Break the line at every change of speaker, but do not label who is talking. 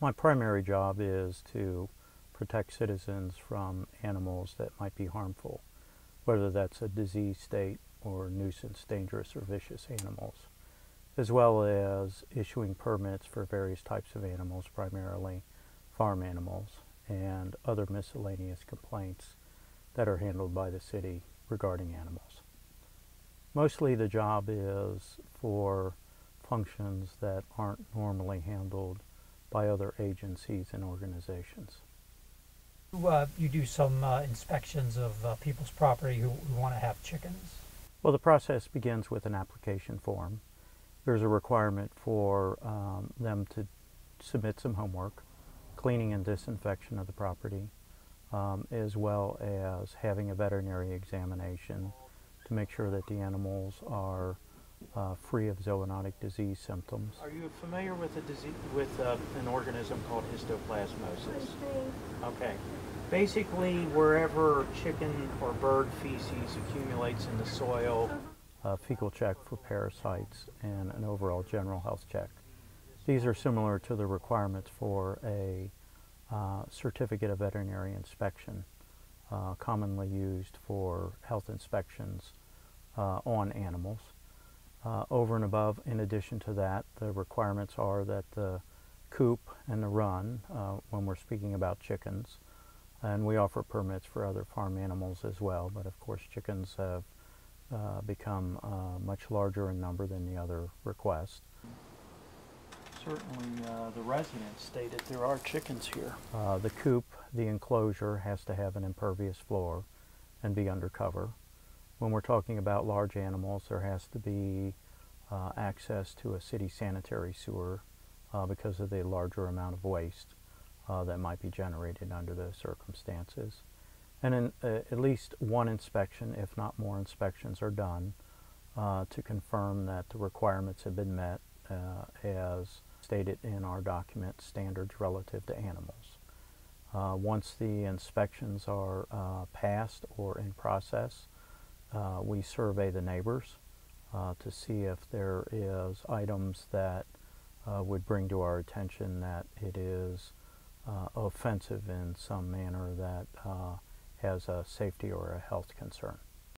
My primary job is to protect citizens from animals that might be harmful, whether that's a disease state or nuisance, dangerous or vicious animals, as well as issuing permits for various types of animals, primarily farm animals, and other miscellaneous complaints that are handled by the city regarding animals. Mostly the job is for functions that aren't normally handled by other agencies and organizations.
Uh, you do some uh, inspections of uh, people's property who, who want to have chickens.
Well, the process begins with an application form. There's a requirement for um, them to submit some homework, cleaning and disinfection of the property, um, as well as having a veterinary examination to make sure that the animals are uh, free of zoonotic disease symptoms.
Are you familiar with a disease with uh, an organism called histoplasmosis? Okay. Basically, wherever chicken or bird feces accumulates in the soil,
a fecal check for parasites and an overall general health check. These are similar to the requirements for a uh, certificate of veterinary inspection, uh, commonly used for health inspections uh, on animals. Uh, over and above, in addition to that, the requirements are that the coop and the run, uh, when we're speaking about chickens, and we offer permits for other farm animals as well, but of course chickens have uh, become uh, much larger in number than the other requests.
certainly uh, the residents stated there are chickens here.
Uh, the coop, the enclosure, has to have an impervious floor and be undercover. When we're talking about large animals, there has to be uh, access to a city sanitary sewer uh, because of the larger amount of waste uh, that might be generated under those circumstances. And in, uh, at least one inspection, if not more inspections, are done uh, to confirm that the requirements have been met uh, as stated in our document standards relative to animals. Once the inspections are passed or in process, uh, we survey the neighbors uh, to see if there is items that uh, would bring to our attention that it is uh, offensive in some manner that has a safety or a health concern.